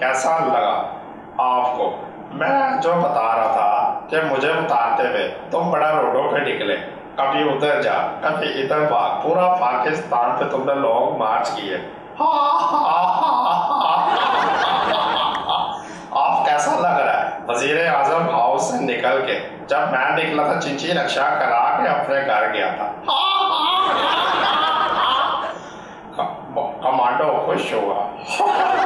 कैसा लगा आपको? मैं जो बता रहा था कि मुझे बताते हुए तुम बड़ा रोडों पे निकले। कभी उधर जा, कभी इधर भाग। पूरा पाकिस्तान पे तुमने लोग मार्च किए। आप कैसा लग रहा है वज़ीर आज़म हाउस से निकल के जब मैं निकला था चिंची रक्षा करा के अपने घर गया था। कमांडो खुश हुआ।